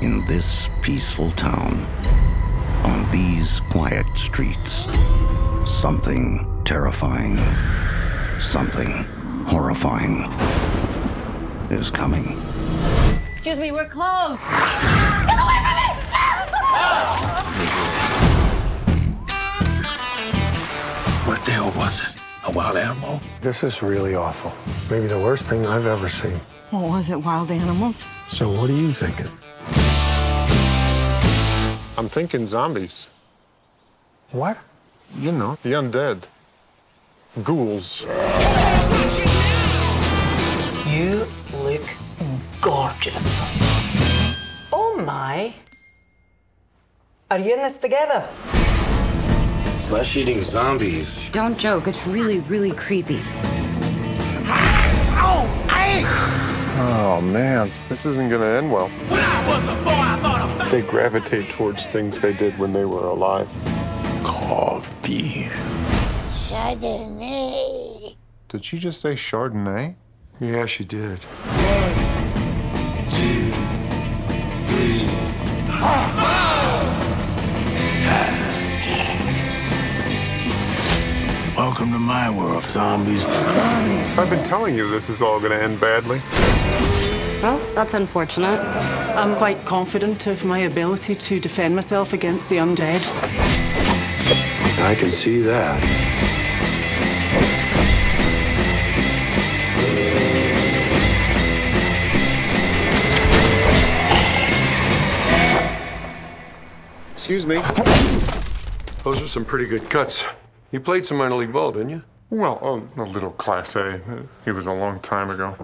In this peaceful town, on these quiet streets, something terrifying, something horrifying is coming. Excuse me, we're closed. Get away from me! What the hell was it? A wild animal? This is really awful. Maybe the worst thing I've ever seen. What was it, wild animals? So, what are you thinking? I'm thinking zombies. What? You know, the undead. Ghouls. You look gorgeous. Oh my. Are you in this together? Flesh eating zombies. Don't joke, it's really, really creepy. Oh, Oh, man. This isn't gonna end well. Boy, They gravitate towards things they did when they were alive. Coffee. Chardonnay. Did she just say Chardonnay? Yeah, she did. Two, three. Welcome to my world, zombies. I've been telling you this is all gonna end badly. Well, that's unfortunate. I'm quite confident of my ability to defend myself against the undead. I can see that. Excuse me. Those are some pretty good cuts. You played some minor league ball, didn't you? Well, oh, a little class A. It was a long time ago.